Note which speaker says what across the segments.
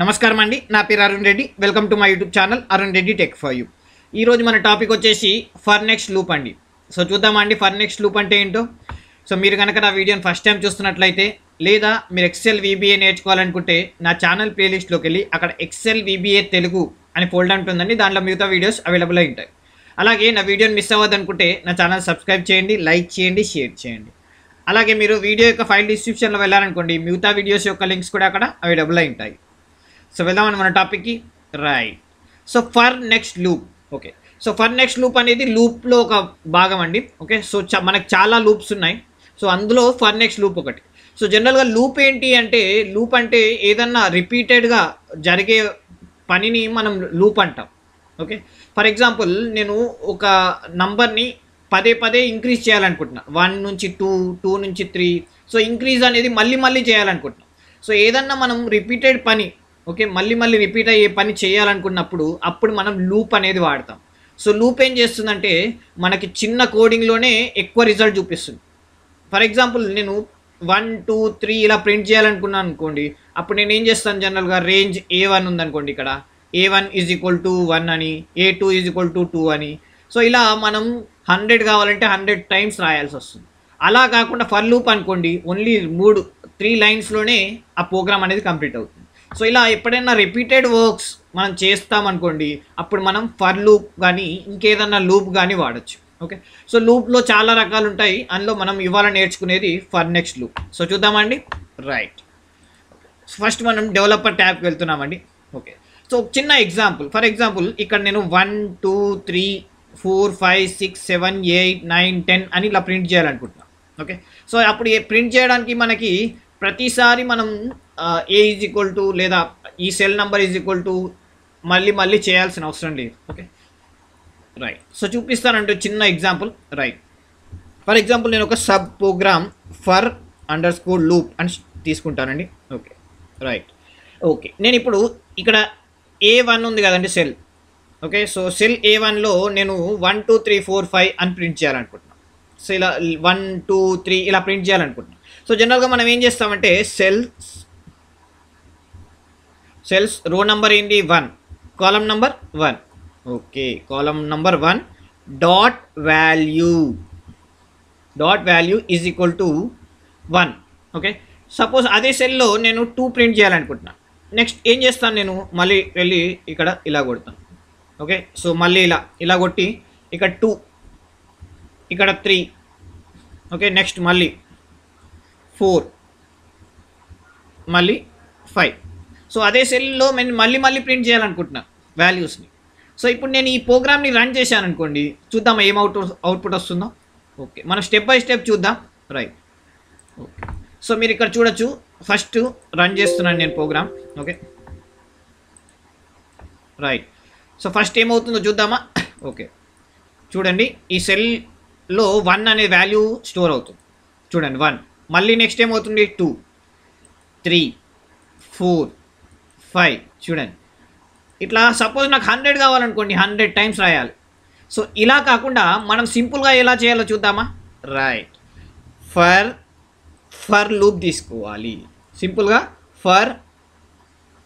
Speaker 1: నమస్కారం అండి. నా పేరు Arun Reddy. Welcome to my YouTube channel Arun Reddy tech for you. ఈరోజు మన టాపిక్ వచ్చేసి ఫర్ నెక్స్ట్ లూప్ అండి. సో చూద్దామండి ఫర్ నెక్స్ట్ లూప్ అంటే ఏంటో? సో మీరు కనుక నా వీడియోని ఫస్ట్ టైం చూస్తున్నట్లయితే లేదా మీరు ఎక్సెల్ వీబీఏ నేర్చుకోవాలనుకుంటే నా ఛానల్ ప్లేలిస్ట్లోకి వెళ్ళి అక్కడ ఎక్సెల్ వీబీఏ తెలుగు అని ఫోల్డర్ ఉంటుందండి. దాంట్లో మిగతా వీడియోస్ అవైలబుల్ అయి ఉంటాయి. అలాగే నా వీడియోని మిస్ అవ్వదనుకుంటే నా ఛానల్ సబ్స్క్రైబ్ చేయండి లైక్ చేయండి షేర్ చేయండి. అలాగే మీరు వీడియో యొక్క ఫైల్ డిస్క్రిప్షన్లో వెళ్ళాలనుకోండి మిగతా వీడియోస్ యొక్క లింక్స్ కూడా అక్కడ అవైలబుల్ అయి ఉంటాయి. సో వెళ్దామని మన టాపిక్కి right so for next loop okay so for next loop అనేది లూప్లో ఒక భాగం అండి. ఓకే సో చ మనకు చాలా లూప్స్ ఉన్నాయి. సో అందులో ఫర్ నెక్స్ట్ లూప్ ఒకటి. సో జనరల్గా లూప్ ఏంటి అంటే లూప్ అంటే ఏదన్నా రిపీటెడ్గా జరిగే పనిని మనం లూప్ అంటాం. ఓకే ఫర్ ఎగ్జాంపుల్ నేను ఒక నంబర్ని పదే పదే ఇంక్రీజ్ చేయాలనుకుంటున్నా. వన్ నుంచి టూ టూ నుంచి త్రీ సో ఇంక్రీజ్ అనేది మళ్ళీ మళ్ళీ చేయాలనుకుంటున్నాం. సో ఏదన్నా మనం రిపీటెడ్ పని ఓకే మళ్ళీ మళ్ళీ రిపీట్ అయ్యే పని చేయాలనుకున్నప్పుడు అప్పుడు మనం లూప్ అనేది వాడతాం. సో లూప్ ఏం చేస్తుందంటే మనకి చిన్న కోడింగ్లోనే ఎక్కువ రిజల్ట్ చూపిస్తుంది. ఫర్ ఎగ్జాంపుల్ నేను వన్ టూ త్రీ ఇలా ప్రింట్ చేయాలనుకున్నాను అనుకోండి అప్పుడు నేను ఏం చేస్తాను జనరల్గా? రేంజ్ ఏ వన్ ఉందనుకోండి ఇక్కడ. A one is equal to one అని A two is equal to two అని. సో ఇలా మనం హండ్రెడ్ కావాలంటే హండ్రెడ్ టైమ్స్ రాయాల్సి వస్తుంది. అలా కాకుండా ఫర్ లూప్ అనుకోండి ఓన్లీ మూడు త్రీ లైన్స్లోనే ఆ ప్రోగ్రామ్ అనేది కంప్లీట్ అవుతుంది. సో ఇలా ఎప్పుడైనా రిపీటెడ్ వర్క్స్ మనం చేస్తామనుకోండి అప్పుడు మనం ఫర్ లూప్ కానీ ఇంకేదన్నా లూప్ కానీ వాడచ్చు. ఓకే సో లూప్లో చాలా రకాలు ఉంటాయి అందులో మనం ఇవాళ నేర్చుకునేది ఫర్ నెక్స్ట్ లూప్ సో చూద్దామండి. రైట్ ఫస్ట్ మనం డెవలపర్ ట్యాబ్కి వెళ్తున్నామండి. ఓకే సో చిన్న ఎగ్జాంపుల్ ఫర్ ఎగ్జాంపుల్ ఇక్కడ నేను one two three four five six seven eight nine ten అని ఇలా ప్రింట్ చేయాలనుకుంటున్నాను ఓకే సో అప్పుడు ప్రింట్ చేయడానికి మనకి ప్రతిసారి మనం ఏ ఈజ్ ఈక్వల్ టు లేదా ఈ cell number is equal to మళ్ళీ మళ్ళీ చేయాల్సిన అవసరం లేదు. ఓకే రైట్ సో చూపిస్తానంటే చిన్న ఎగ్జాంపుల్ రైట్ ఫర్ ఎగ్జాంపుల్ నేను ఒక sub program for underscore loop అని తీసుకుంటానండి. ఓకే రైట్ ఓకే నేను ఇప్పుడు ఇక్కడ ఏ వన్ ఉంది కదండి cell okay so cell A వన్లో నేను one two three four five అని ప్రింట్ చేయాలనుకుంటున్నాను సో ఇలా వన్ టూ త్రీ ఇలా ప్రింట్ చేయాలనుకుంటున్నాను సో జనరల్గా మనం ఏం చేస్తామంటే సెల్స్ సెల్స్ రో నంబర్ ఏంటి? One column number one okay column number one dot value dot value is equal to one okay suppose అదే సెల్లో నేను టూ ప్రింట్ చేయాలనుకుంటున్నాను నెక్స్ట్ ఏం చేస్తాను నేను? మళ్ళీ వెళ్ళి ఇక్కడ ఇలా కొడతాను. ఓకే సో మళ్ళీ ఇలా. ఇలా కొట్టి ఇక్కడ టూ ఇక్కడ త్రీ ఓకే నెక్స్ట్ మళ్ళీ. ఫోర్. మళ్ళీ ఫైవ్. సో అదే సెల్లో నేను మళ్ళీ మళ్ళీ ప్రింట్ చేయాలనుకుంటున్నాను వాల్యూస్ని. సో ఇప్పుడు నేను ఈ ప్రోగ్రామ్ని రన్ చేశాను అనుకోండి చూద్దాం ఏం అవుట్ అవుట్పుట్ వస్తుందో? ఓకే మనం స్టెప్ బై స్టెప్ చూద్దాం. రైట్. ఓకే. సో మీరు ఇక్కడ చూడొచ్చు ఫస్ట్ రన్ చేస్తున్నాను నేను program. Okay. Right. So first ఏమవుతుందో చూద్దామా? ఓకే. చూడండి ఈ సెల్లో వన్ అనే వాల్యూ స్టోర్ అవుతుంది. చూడండి వన్. మళ్ళీ నెక్స్ట్ ఏమవుతుంది? టూ త్రీ ఫోర్ ఫైవ్ చూడండి. ఇట్లా సపోజ్ నాకు హండ్రెడ్ కావాలనుకోండి హండ్రెడ్ టైమ్స్ రాయాలి. సో ఇలా కాకుండా మనం సింపుల్గా ఎలా చేయాలో చూద్దామా? రైట్ ఫర్ ఫర్ లూప్ తీసుకోవాలి. సింపుల్గా ఫర్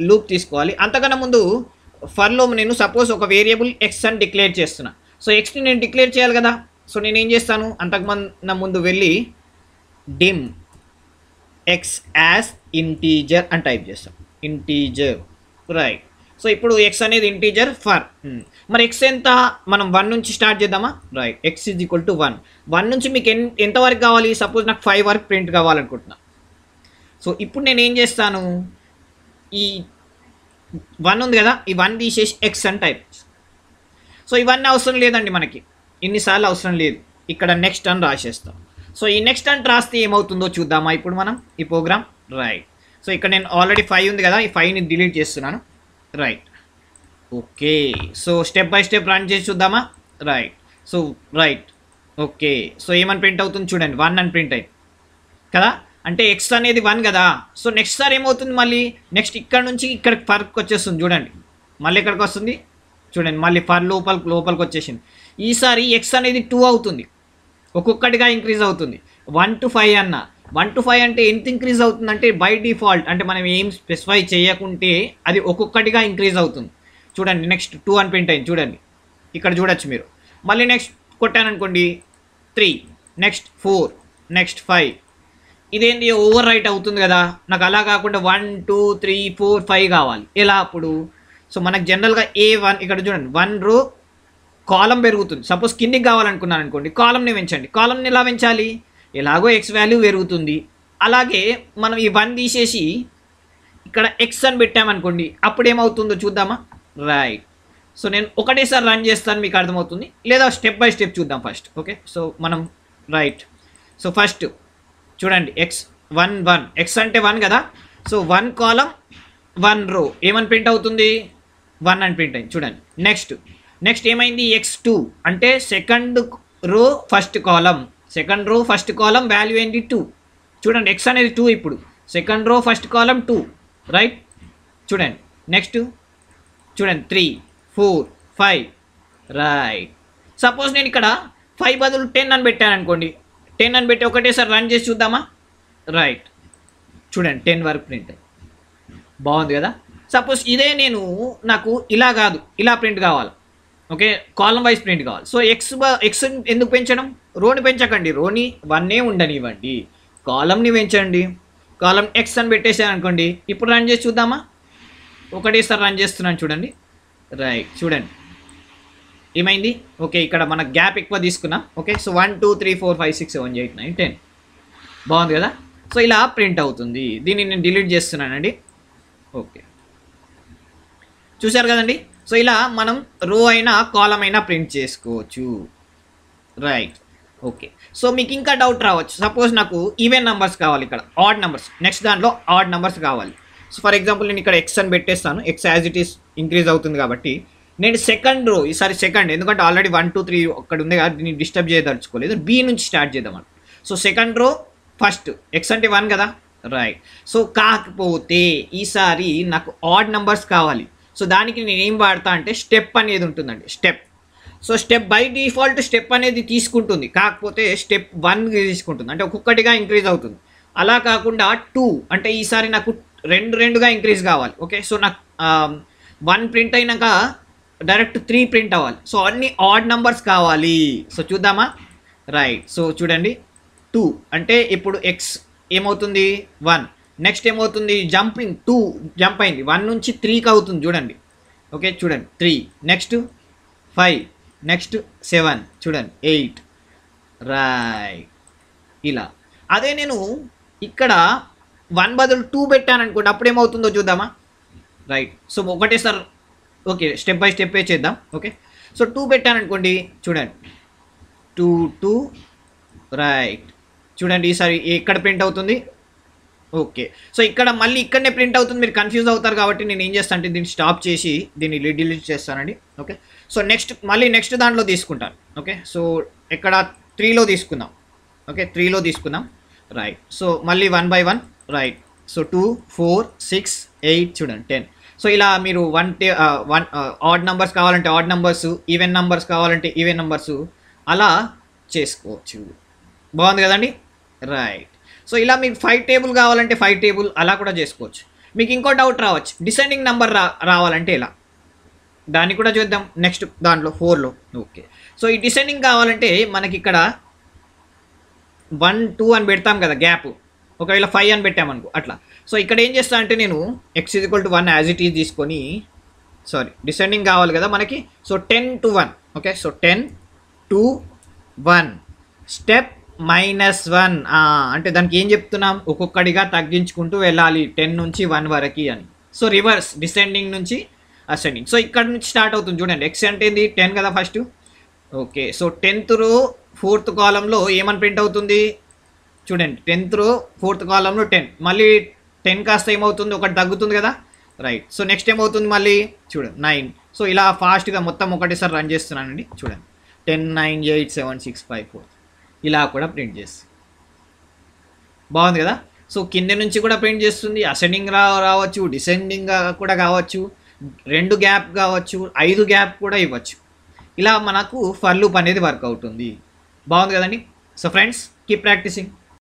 Speaker 1: లూప్ తీసుకోవాలి. అంతకన్నా ముందు ఫర్లో నేను సపోజ్ ఒక వేరియబుల్ ఎక్స్ అని డిక్లేర్ చేస్తున్నా. సో ఎక్స్ని నేను డిక్లేర్ చేయాలి కదా? సో నేను ఏం చేస్తాను? అంతకుమన్న ముందు వెళ్ళి డిమ్ ఎక్స్ యాజ్ ఇంటీజర్ అని టైప్ చేస్తాం. ఇంటీజర్ రైట్ సో ఇప్పుడు ఎక్స్ అనేది ఇంటీజర్ ఫర్ hmm. మరి ఎక్స్ ఎంత? మనం వన్ నుంచి స్టార్ట్ చేద్దామా? Right X is equal to one one నుంచి మీకు ఎన్ ఎంతవరకు కావాలి? సపోజ్ నాకు ఫైవ్ వరకు ప్రింట్ కావాలనుకుంటున్నా. సో ఇప్పుడు నేను ఏం చేస్తాను? ఈ వన్ ఉంది కదా? ఈ వన్ తీసేసి ఎక్స్ అని టైప్ సో ఇవన్నీ అవసరం లేదండి మనకి. ఇన్నిసార్లు అవసరం లేదు. ఇక్కడ నెక్స్ట్ అని రాసేస్తాం. సో ఈ నెక్స్ట్ అని రాస్తే ఏమవుతుందో చూద్దామా ఇప్పుడు మనం? ఈ ప్రోగ్రామ్ రైట్ సో ఇక్కడ నేను ఆల్రెడీ ఫైవ్ ఉంది కదా ఈ ఫైవ్ని డిలీట్ చేస్తున్నాను. Right okay so step by step run చేసి చూద్దామా? Right so right okay so ఏమని ప్రింట్ అవుతుంది చూడండి. వన్ అని ప్రింట్ అయింది కదా? అంటే ఎక్స్ అనేది వన్ కదా. సో నెక్స్ట్ సార్ ఏమవుతుంది మళ్ళీ? నెక్స్ట్ ఇక్కడ నుంచి ఇక్కడికి ఫర్క్ వచ్చేస్తుంది చూడండి. మళ్ళీ ఎక్కడికి వస్తుంది? చూడండి. మళ్ళీ ఫర్ లోపల లోపలికి వచ్చేసింది. ఈసారి ఎక్స్ అనేది టూ అవుతుంది. ఒక్కొక్కటిగా ఇంక్రీజ్ అవుతుంది. వన్ టు ఫైవ్ అన్న. వన్ టు ఫైవ్ అంటే ఎంత ఇంక్రీజ్ అవుతుందంటే బై డిఫాల్ట్ అంటే మనం ఏం స్పెసిఫై చేయకుంటే అది ఒక్కొక్కటిగా ఇంక్రీజ్ అవుతుంది. చూడండి నెక్స్ట్ టూ అని ప్రింట్ అయింది. చూడండి. ఇక్కడ చూడొచ్చు మీరు. మళ్ళీ next కొట్టాననుకోండి. Three next four next five ఇదేంటి ఓవర్ రైట్ అవుతుంది కదా. నాకు అలా కాకుండా one two three four five కావాలి. ఎలా అప్పుడు? సో మనకు జనరల్గా ఏ వన్ ఇక్కడ చూడండి. వన్ రో కాలం పెరుగుతుంది. సపోజ్ కిందికి కావాలనుకున్నాను అనుకోండి కాలంని పెంచండి. కాలంని ఎలా పెంచాలి? ఎలాగో ఎక్స్ వాల్యూ పెరుగుతుంది. అలాగే మనం ఈ వన్ తీసేసి ఇక్కడ ఎక్స్ అని పెట్టామనుకోండి అప్పుడు ఏమవుతుందో చూద్దామా? రైట్ సో నేను ఒకటేసారి రన్ చేస్తాను మీకు అర్థమవుతుంది. లేదా స్టెప్ బై స్టెప్ చూద్దాం ఫస్ట్ ఓకే సో మనం రైట్ సో ఫస్ట్ చూడండి ఎక్స్ వన్ వన్ ఎక్స్ అంటే వన్ కదా? So one column one row ఏమని ప్రింట్ అవుతుంది? వన్ అని ప్రింట్ అయింది. చూడండి. నెక్స్ట్ నెక్స్ట్ ఏమైంది? ఎక్స్ టూ అంటే second row first column second row first column value ఏంటి? టూ చూడండి ఎక్స్ అనేది టూ ఇప్పుడు. Second row first column two right చూడండి. నెక్స్ట్ చూడండి. Three four five right suppose నేను ఇక్కడ ఫైవ్ బదులు టెన్ అని పెట్టాను అనుకోండి. టెన్ అని పెట్టి ఒకటేసారి రన్ చేసి చూద్దామా? రైట్ చూడండి టెన్ వరకు ప్రింట్ బాగుంది కదా? సపోజ్ ఇదే నేను నాకు ఇలా కాదు ఇలా ప్రింట్ కావాలి. ఓకే? కాలం వైజ్ ప్రింట్ కావాలి. సో ఎక్స్ ఎక్స్ ఎందుకు పెంచడం? రోని పెంచకండి. రోని వన్నే ఉండనివ్వండి. కాలంని పెంచండి. కాలం ఎక్స్ అని పెట్టేసాను అనుకోండి. ఇప్పుడు రన్ చేసి చూద్దామా? ఒకటేసారి రన్ చేస్తున్నాను చూడండి. రైట్ చూడండి. ఏమైంది? ఓకే ఇక్కడ మన గ్యాప్ ఎక్కువ తీసుకున్నాం. Okay so one two three four five six seven eight nine ten బాగుంది కదా? సో ఇలా ప్రింట్ అవుతుంది. దీన్ని నేను డిలీట్ చేస్తున్నానండి. ఓకే. చూశారు కదండి? సో ఇలా మనం రో అయినా కాలం అయినా ప్రింట్ చేసుకోవచ్చు. రైట్. ఓకే. సో మీకు ఇంకా డౌట్ రావచ్చు. సపోజ్ నాకు ఈవెన్ నెంబర్స్ కావాలి ఇక్కడ. Odd numbers. నెక్స్ట్ దాంట్లో ఆడ్ నెంబర్స్ కావాలి. సో ఫర్ ఎగ్జాంపుల్ నేను ఇక్కడ ఎక్స్ అని పెట్టేస్తాను. X as it is increase అవుతుంది కాబట్టి నేను సెకండ్ రో ఈసారి సెకండ్ ఎందుకంటే ఆల్రెడీ వన్ టూ త్రీ అక్కడ ఉంది కదా దీన్ని డిస్టర్బ్ చేయదలుచుకోలేదు. బి నుంచి స్టార్ట్ చేద్దాం so second row first. X అంటే వన్ కదా? రైట్. సో కాకపోతే ఈసారి నాకు ఆడ్ నెంబర్స్ కావాలి. సో దానికి నేను ఏం వాడతా అంటే స్టెప్ అనేది ఉంటుందండి step. So step by default step అనేది తీసుకుంటుంది కాకపోతే స్టెప్ వన్ తీసుకుంటుంది. అంటే ఒక్కొక్కటిగా ఇంక్రీజ్ అవుతుంది. అలా కాకుండా టూ అంటే ఈసారి నాకు రెండు రెండుగా ఇంక్రీజ్ కావాలి ఓకే? సో నాకు వన్ ప్రింట్ అయినాక డైరెక్ట్ త్రీ ప్రింట్ అవ్వాలి. సో అన్ని ఆడ్ నెంబర్స్ కావాలి. సో చూద్దామా? రైట్. సో చూడండి టూ. అంటే ఇప్పుడు ఎక్స్ ఏమవుతుంది? వన్. నెక్స్ట్ ఏమవుతుంది? జంపింగ్ టూ జంప్ అయింది. వన్ నుంచి త్రీకి అవుతుంది. చూడండి. ఓకే చూడండి. Three next five next seven చూడండి. ఎయిట్ రైట్ ఇలా. అదే నేను ఇక్కడ వన్ బదులు టూ పెట్టాను అనుకోండి అప్పుడు ఏమవుతుందో చూద్దామా? రైట్ సో ఒకటేసారి ఓకే స్టెప్ బై స్టెప్ చేద్దాం. ఓకే సో టూ పెట్టాను అనుకోండి చూడండి. టూ టూ రైట్ చూడండి ఈసారి ఎక్కడ ప్రింట్ అవుతుంది? ఓకే. సో ఇక్కడ మళ్ళీ ఇక్కడనే ప్రింట్ అవుతుంది మీరు కన్ఫ్యూజ్ అవుతారు కాబట్టి నేను ఏం చేస్తాను అంటే దీన్ని స్టాప్ చేసి దీన్ని డిలీట్ చేస్తానండి. ఓకే. సో నెక్స్ట్ మళ్ళీ నెక్స్ట్ దాంట్లో తీసుకుంటాను. ఓకే. సో ఇక్కడ త్రీలో తీసుకుందాం. ఓకే. త్రీలో తీసుకుందాం. రైట్ సో మళ్ళీ one by one right so two four six eight చూడండి టెన్ సో ఇలా మీరు వన్ టే వన్ ఆడ్ నెంబర్స్ కావాలంటే ఆడ్ నెంబర్స్ ఈవెన్ నెంబర్స్ కావాలంటే ఈవెన్ నెంబర్స్ అలా చేసుకోవచ్చు. బాగుంది కదండి? రైట్ సో ఇలా మీకు ఫైవ్ టేబుల్ కావాలంటే ఫైవ్ టేబుల్ అలా కూడా చేసుకోవచ్చు. మీకు ఇంకో డౌట్ రావచ్చు. డిసెండింగ్ నెంబర్ రా రావాలంటే ఇలా దాన్ని కూడా చూద్దాం. నెక్స్ట్ దాంట్లో ఫోర్లో ఓకే సో ఈ డిసెండింగ్ కావాలంటే మనకి ఇక్కడ వన్ టూ అని పెడతాం కదా గ్యాప్ ఒకవేళ ఫైవ్ అని పెట్టామనుకో అట్లా. సో ఇక్కడ ఏం చేస్తా అంటే నేను x equal to one as it is తీసుకొని సారీ డిసెండింగ్ కావాలి కదా మనకి. So ten to one okay so ten to one step minus one అంటే దానికి ఏం చెప్తున్నాం? ఒక్కొక్కడిగా తగ్గించుకుంటూ వెళ్ళాలి టెన్ నుంచి వన్ వరకు అని. సో రివర్స్ డిసెండింగ్ నుంచి అసెండింగ్ సో ఇక్కడ నుంచి స్టార్ట్ అవుతుంది చూడండి. ఎక్స్ అంటే ఏంది? టెన్ కదా first okay so tenth row fourth కాలంలో ఏమని ప్రింట్ అవుతుంది? చూడండి టెన్త్ రో ఫోర్త్ కాలంలో టెన్ మళ్ళీ టెన్ కాస్త ఏమవుతుంది? ఒకటి తగ్గుతుంది కదా? రైట్ సో నెక్స్ట్ ఏమవుతుంది మళ్ళీ? చూడండి నైన్ సో ఇలా ఫాస్ట్గా మొత్తం ఒకటేసారి రన్ చేస్తున్నానండి. చూడండి. Ten nine eight seven six five four ఇలా కూడా ప్రింట్ చేస్తుంది. బాగుంది కదా? సో కింద నుంచి కూడా ప్రింట్ చేస్తుంది అసెండింగ్ రా రావచ్చు డిసెండింగ్ కూడా కావచ్చు రెండు గ్యాప్ కావచ్చు ఐదు గ్యాప్ కూడా ఇవ్వచ్చు. ఇలా మనకు ఫర్ లూప్ అనేది వర్క్ అవుతుంది. బాగుంది కదండి? So friends keep practising